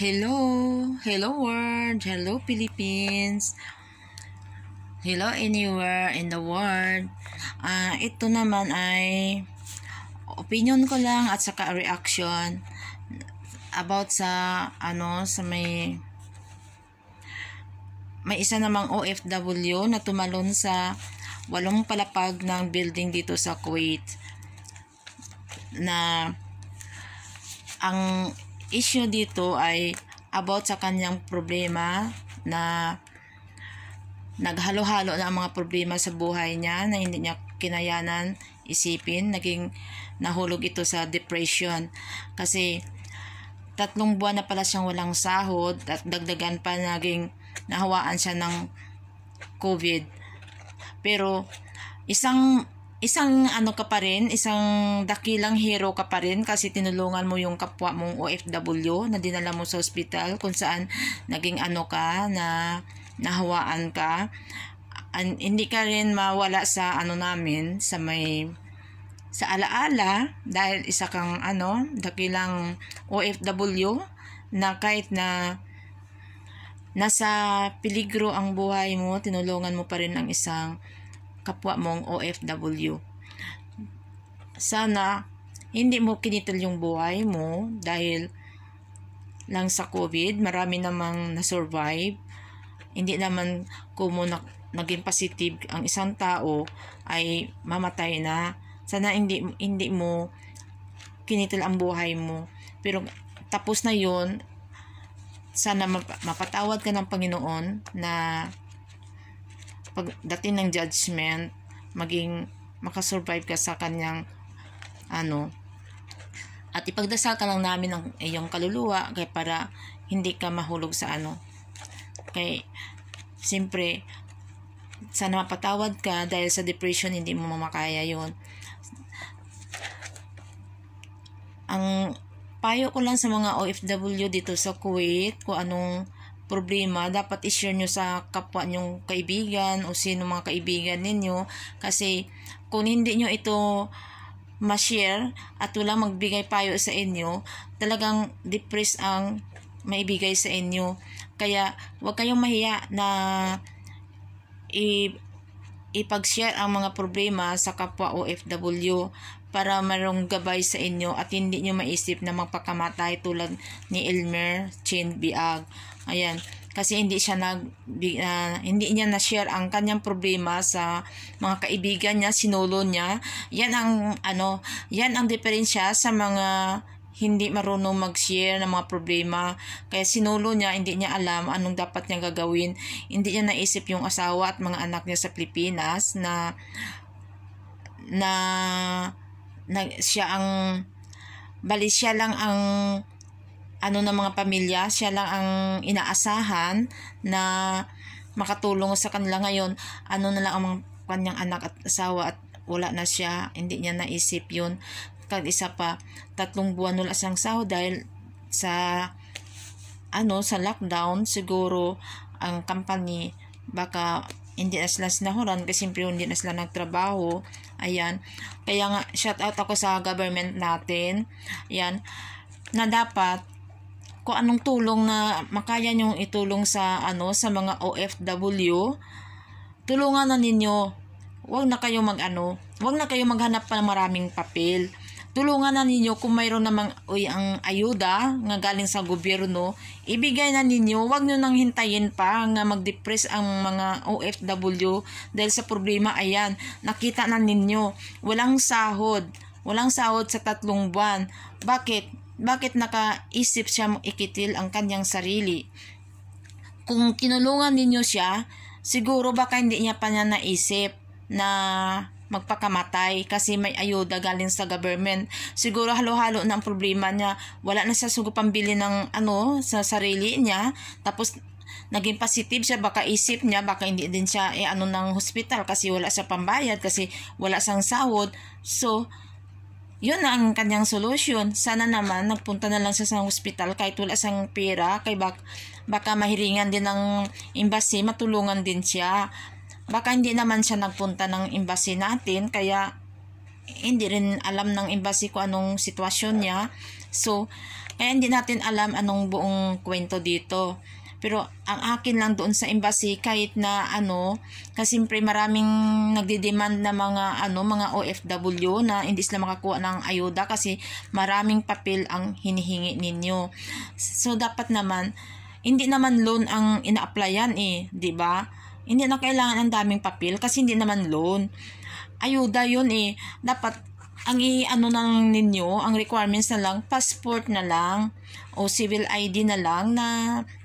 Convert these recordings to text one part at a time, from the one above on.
Hello, hello world, hello Philippines, hello anywhere in the world. Ah, ito naman ay opinion ko lang at saka reaction about sa ano sa may may isa namang OFW na tumalon sa walong palapag ng building dito sa Kuwait na ang issue dito ay about sa kanyang problema na naghalo-halo na ang mga problema sa buhay niya na hindi niya kinayanan isipin. Naging nahulog ito sa depression. Kasi tatlong buwan na pala siyang walang sahod at dagdagan pa naging nahawaan siya ng COVID. Pero isang isang ano ka pa rin, isang dakilang hero ka pa rin kasi tinulungan mo yung kapwa mong OFW na dinala mo sa ospital kung saan naging ano ka na nahawaan ka. And, hindi ka rin mawala sa ano namin sa may sa alaala dahil isa kang ano dakilang OFW na kahit na nasa peligro ang buhay mo, tinulungan mo pa rin ang isang kapwa mong OFW. Sana hindi mo kinitil yung buhay mo dahil lang sa COVID, marami namang na-survive. Hindi naman kung mo na, naging positive ang isang tao ay mamatay na. Sana hindi hindi mo kinitil ang buhay mo. Pero tapos na 'yon. Sana mapatawad ka ng Panginoon na pagdating ng judgment, maging makasurvive ka sa kanyang ano, at ipagdasal ka lang namin ng iyong kaluluwa kay para hindi ka mahulog sa ano. Kay, siyempre, sana mapatawad ka dahil sa depression hindi mo mamakaya yon Ang payo ko lang sa mga OFW dito sa Kuwait, kung anong problema, dapat i-share nyo sa kapwa nyong kaibigan o sino mga kaibigan ninyo. Kasi kung hindi nyo ito ma-share at walang magbigay payo sa inyo, talagang depressed ang maibigay sa inyo. Kaya huwag kayong mahiya na i- ipag-share ang mga problema sa kapwa OFW para marong gabay sa inyo at hindi nyo maisip na magpakamatay tulad ni Elmer Chin Biag. Ayan, kasi hindi siya nag uh, hindi niya na-share ang kanyang problema sa mga kaibigan niya, sinulo niya. Yan ang ano, yan ang diferensya sa mga hindi marunong mag-share ng mga problema. Kaya sinulo niya, hindi niya alam anong dapat niya gagawin. Hindi niya naisip yung asawa at mga anak niya sa Pilipinas na na na siya ang bali siya lang ang ano ng mga pamilya, siya lang ang inaasahan na makatulong sa kanila ngayon. Ano na lang ang mga kanyang anak at asawa at wala na siya, hindi niya naisip yun. Kag isa pa, tatlong buwan wala siyang sahod dahil sa ano sa lockdown siguro ang company baka hindi na sila sinahuran kasi siyempre hindi na sila nagtrabaho. Ayan. Kaya nga, shout out ako sa government natin. Ayan. Na dapat, kung anong tulong na makaya nyong itulong sa ano sa mga OFW, tulungan na ninyo. Huwag na kayo mag ano, huwag na kayo maghanap pa ng maraming papel tulungan na ninyo kung mayroon namang uy, ang ayuda nga galing sa gobyerno, ibigay na ninyo, wag nyo nang hintayin pa nga mag-depress ang mga OFW dahil sa problema, ayan, nakita na ninyo, walang sahod, walang sahod sa tatlong buwan. Bakit? Bakit nakaisip siya ikitil ang kanyang sarili? Kung kinulungan ninyo siya, siguro baka hindi niya pa niya naisip na magpakamatay kasi may ayuda galing sa government. Siguro halo-halo na ang problema niya. Wala na siya sugo pambili ng ano sa sarili niya. Tapos naging positive siya, baka isip niya, baka hindi din siya eh, ano ng hospital kasi wala siya pambayad, kasi wala siyang sahod. So, yun na ang kanyang solution. Sana naman nagpunta na lang siya sa hospital kahit wala siyang pera, kay bak baka mahiringan din ng embassy, matulungan din siya. Baka hindi naman siya nagpunta ng embassy natin, kaya hindi rin alam ng embassy ko anong sitwasyon niya. So, kaya hindi natin alam anong buong kwento dito. Pero ang akin lang doon sa embassy kahit na ano kasi siyempre maraming nagde-demand na mga ano mga OFW na hindi sila makakuha ng ayuda kasi maraming papel ang hinihingi ninyo. So dapat naman hindi naman loan ang ina-applyan eh, 'di ba? Hindi na kailangan ng daming papel kasi hindi naman loan. Ayuda 'yun eh. Dapat ang i-ano na lang ninyo, ang requirements na lang, passport na lang o civil ID na lang na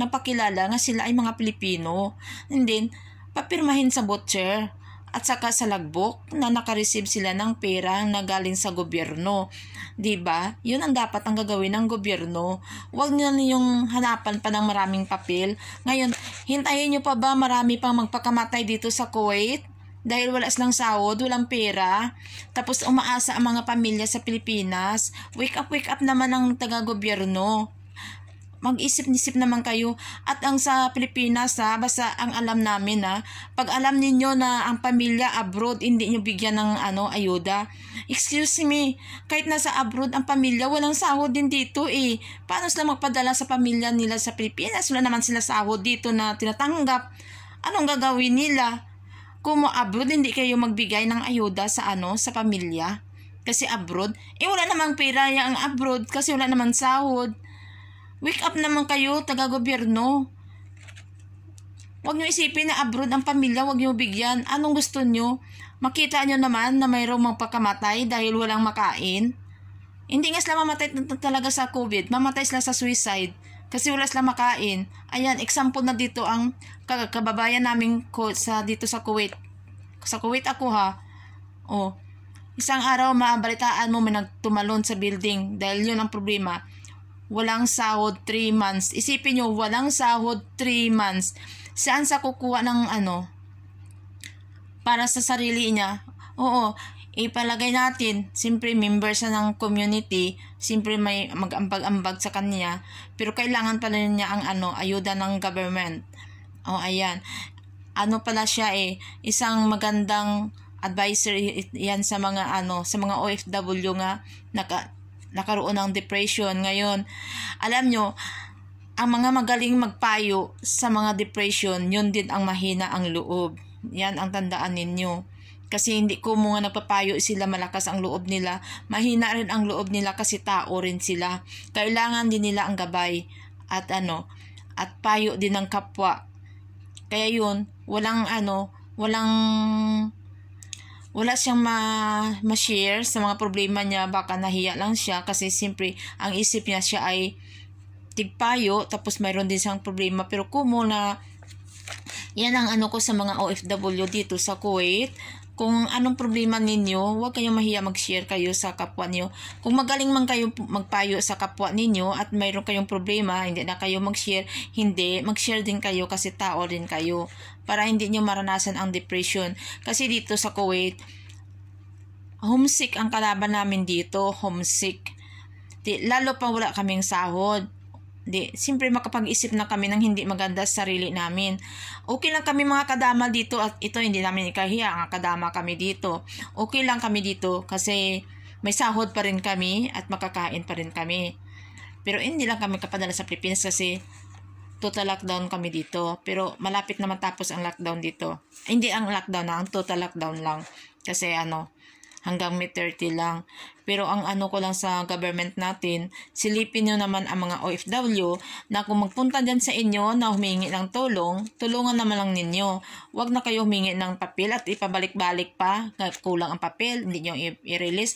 napakilala nga sila ay mga Pilipino. And then, papirmahin sa butcher at saka sa logbook na nakareceive sila ng pera na galing sa gobyerno. 'Di ba? 'Yun ang dapat ang gagawin ng gobyerno. Huwag niyo yung hanapan pa ng maraming papel. Ngayon, hintayin niyo pa ba marami pang magpakamatay dito sa Kuwait? dahil wala silang sahod, walang pera, tapos umaasa ang mga pamilya sa Pilipinas. Wake up, wake up naman ang taga-gobyerno. Mag-isip-isip naman kayo. At ang sa Pilipinas, ha, basta ang alam namin, ha, pag alam ninyo na ang pamilya abroad, hindi nyo bigyan ng ano, ayuda. Excuse me, kahit nasa abroad ang pamilya, walang sahod din dito eh. Paano sila magpadala sa pamilya nila sa Pilipinas? Wala naman sila sahod dito na tinatanggap. Anong gagawin nila? kung mo abroad hindi kayo magbigay ng ayuda sa ano sa pamilya kasi abroad eh wala namang pera ang abroad kasi wala namang sahod wake up naman kayo taga gobyerno Huwag nyo isipin na abroad ang pamilya, huwag nyo bigyan. Anong gusto nyo? Makita nyo naman na mayroong magpakamatay dahil walang makain. Hindi nga sila mamatay talaga sa COVID, mamatay sila sa suicide kasi wala sila makain. Ayan, example na dito ang kababayan namin ko sa dito sa Kuwait. Sa Kuwait ako ha. Oh, isang araw maabalitaan mo may nagtumalon sa building dahil yun ang problema. Walang sahod 3 months. Isipin nyo, walang sahod 3 months. Saan sa kukuha ng ano? Para sa sarili niya. Oo, ipalagay natin, siyempre member siya ng community, siyempre may mag-ambag-ambag sa kanya, pero kailangan pala niya ang ano, ayuda ng government. O, oh, ayan. Ano pala siya eh, isang magandang advisor yan sa mga ano, sa mga OFW nga naka, nakaroon ng depression ngayon. Alam nyo, ang mga magaling magpayo sa mga depression, yun din ang mahina ang loob. Yan ang tandaan ninyo kasi hindi ko mga nagpapayo sila malakas ang loob nila. Mahina rin ang loob nila kasi tao rin sila. Kailangan din nila ang gabay at ano, at payo din ng kapwa. Kaya yun, walang ano, walang wala siyang ma, ma-share sa mga problema niya. Baka nahiya lang siya kasi simpre ang isip niya siya ay tigpayo tapos mayroon din siyang problema. Pero kung na yan ang ano ko sa mga OFW dito sa Kuwait kung anong problema ninyo, huwag kayong mahiya mag-share kayo sa kapwa niyo. Kung magaling man kayo magpayo sa kapwa ninyo at mayroon kayong problema, hindi na kayo mag-share, hindi, mag-share din kayo kasi tao din kayo para hindi niyo maranasan ang depression. Kasi dito sa Kuwait, homesick ang kalaban namin dito, homesick. Lalo pa wala kaming sahod Di, siyempre makapag-isip na kami ng hindi maganda sa sarili namin. Okay lang kami mga kadama dito at ito hindi namin ikahiya, ang kadama kami dito. Okay lang kami dito kasi may sahod pa rin kami at makakain pa rin kami. Pero hindi lang kami kapadala sa Pilipinas kasi total lockdown kami dito. Pero malapit naman tapos ang lockdown dito. hindi ang lockdown na, ang total lockdown lang. Kasi ano, hanggang May 30 lang. Pero ang ano ko lang sa government natin, silipin nyo naman ang mga OFW na kung magpunta dyan sa inyo na humingi ng tulong, tulungan naman lang ninyo. Huwag na kayo humingi ng papel at ipabalik-balik pa, kulang ang papel, hindi nyo i-release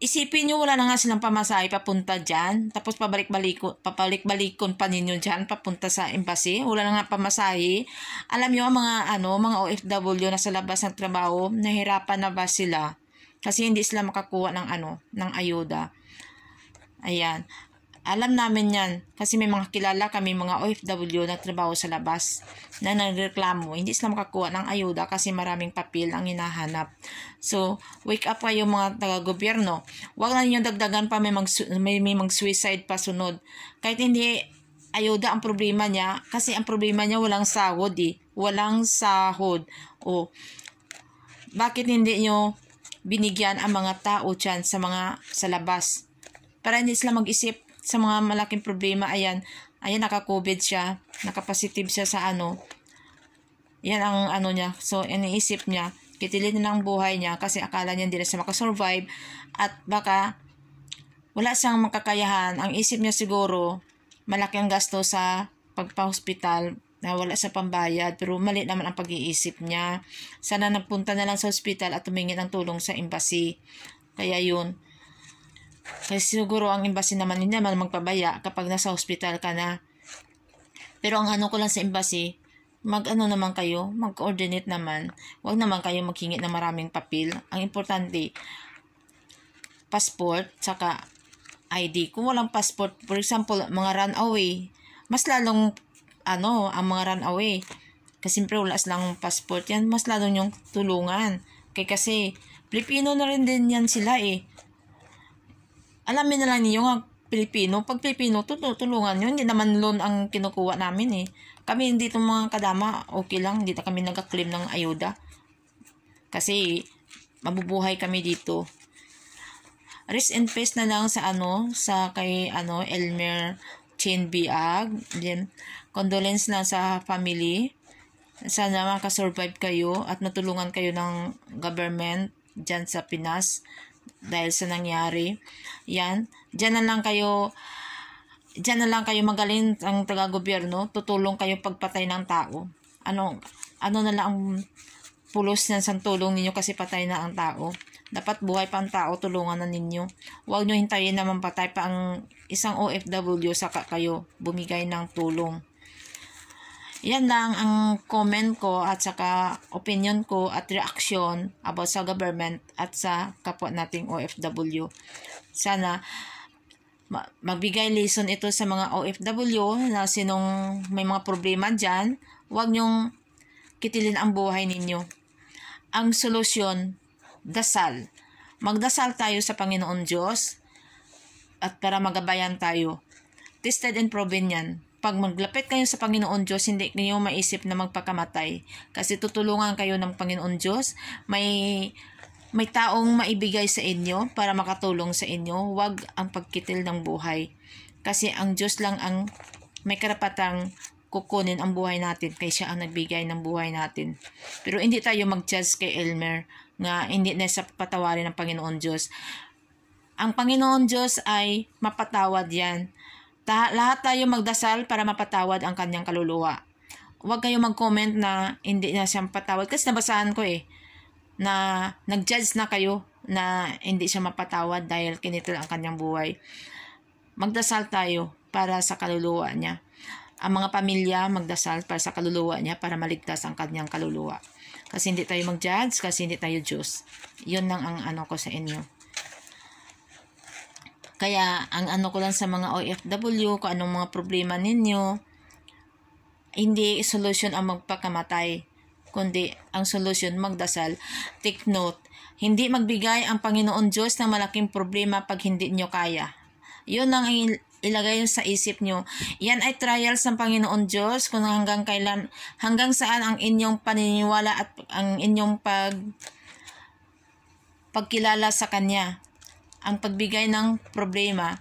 isipin nyo wala na nga silang pamasahe papunta dyan. Tapos pabalik-balikon, papalik-balikon pa ninyo dyan papunta sa embassy. Wala na nga pamasahe. Alam nyo, mga, ano, mga OFW na sa labas ng trabaho, nahirapan na ba sila? Kasi hindi sila makakuha ng ano, ng ayuda. Ayan. Alam namin yan kasi may mga kilala kami mga OFW na trabaho sa labas na nagreklamo. Hindi sila makakuha ng ayuda kasi maraming papel ang hinahanap. So, wake up kayo mga taga-gobyerno. Huwag na ninyo dagdagan pa may, mag, may, may mag-suicide pa sunod. Kahit hindi ayuda ang problema niya kasi ang problema niya walang sahod eh. Walang sahod. O, bakit hindi nyo binigyan ang mga tao dyan sa mga sa labas. Para hindi sila mag-isip sa mga malaking problema. Ayan, ayan naka-COVID siya, naka-positive siya sa ano. Yan ang ano niya. So, iniisip niya, kitilin na ang buhay niya kasi akala niya hindi na siya makasurvive at baka wala siyang makakayahan. Ang isip niya siguro, malaki ang gasto sa pagpa-hospital na wala sa pambayad pero mali naman ang pag-iisip niya. Sana nagpunta na lang sa hospital at tumingin ng tulong sa embassy. Kaya yun. Kasi siguro ang embassy naman hindi naman magpabaya kapag nasa hospital ka na. Pero ang ano ko lang sa embassy, mag-ano naman kayo, mag-coordinate naman. Huwag naman kayo maghingi ng maraming papel. Ang importante, passport, saka ID. Kung walang passport, for example, mga runaway, mas lalong ano, ang mga runaway. Kasi siyempre wala silang passport yan, mas lalo yung tulungan. Kaya kasi, Pilipino na rin din yan sila eh. Alamin na lang niyo nga, Pilipino, pag Pilipino, tutulungan yun. Hindi naman loan ang kinukuha namin eh. Kami dito mga kadama, okay lang. Hindi na kami nag-claim ng ayuda. Kasi, mabubuhay kami dito. Rest in peace na lang sa ano, sa kay ano, Elmer Chin Biag. Then, condolence na sa family. Sana makasurvive kayo at natulungan kayo ng government dyan sa Pinas dahil sa nangyari. Yan. Diyan na lang kayo diyan na lang kayo magaling ang taga-gobyerno, tutulong kayo pagpatay ng tao. Ano ano na lang ang pulos ng sa tulong ninyo kasi patay na ang tao. Dapat buhay pa ang tao, tulungan na ninyo. Huwag nyo hintayin na mampatay pa ang isang OFW saka kayo bumigay ng tulong. Yan lang ang comment ko at saka opinion ko at reaction about sa government at sa kapwa nating OFW. Sana magbigay lesson ito sa mga OFW na sinong may mga problema dyan, huwag nyong kitilin ang buhay ninyo. Ang solusyon, dasal. Magdasal tayo sa Panginoon Diyos at para magabayan tayo. Tested and proven yan pag maglapit kayo sa Panginoon Diyos, hindi niyo maisip na magpakamatay. Kasi tutulungan kayo ng Panginoon Diyos. May may taong maibigay sa inyo para makatulong sa inyo. Huwag ang pagkitil ng buhay. Kasi ang Diyos lang ang may karapatang kukunin ang buhay natin kay siya ang nagbigay ng buhay natin. Pero hindi tayo mag-judge kay Elmer nga hindi na sa patawarin ng Panginoon Diyos. Ang Panginoon Diyos ay mapatawad yan Ta- lahat tayo magdasal para mapatawad ang kanyang kaluluwa. Huwag kayo mag-comment na hindi na siyang patawad. Kasi nabasahan ko eh, na nag-judge na kayo na hindi siya mapatawad dahil kinitil ang kanyang buhay. Magdasal tayo para sa kaluluwa niya. Ang mga pamilya magdasal para sa kaluluwa niya para maligtas ang kanyang kaluluwa. Kasi hindi tayo mag-judge, kasi hindi tayo Diyos. Yun lang ang ano ko sa inyo. Kaya, ang ano ko lang sa mga OFW, kung anong mga problema ninyo, hindi solusyon ang magpakamatay, kundi ang solusyon magdasal. Take note, hindi magbigay ang Panginoon Diyos ng malaking problema pag hindi nyo kaya. Yun ang ilagay sa isip nyo. Yan ay trials ng Panginoon Diyos kung hanggang kailan, hanggang saan ang inyong paniniwala at ang inyong pag pagkilala sa Kanya ang pagbigay ng problema.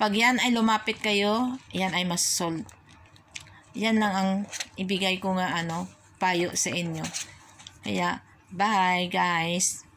Pag yan ay lumapit kayo, yan ay mas solve. Yan lang ang ibigay ko nga ano, payo sa inyo. Kaya, bye guys!